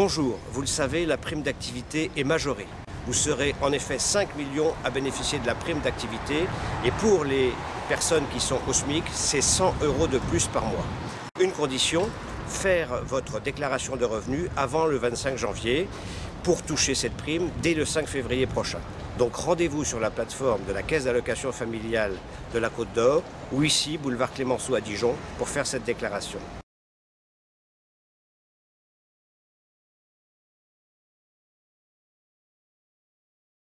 Bonjour, vous le savez, la prime d'activité est majorée. Vous serez en effet 5 millions à bénéficier de la prime d'activité et pour les personnes qui sont au SMIC, c'est 100 euros de plus par mois. Une condition, faire votre déclaration de revenus avant le 25 janvier pour toucher cette prime dès le 5 février prochain. Donc rendez-vous sur la plateforme de la Caisse d'allocation familiale de la Côte d'Or ou ici, boulevard Clémenceau à Dijon, pour faire cette déclaration.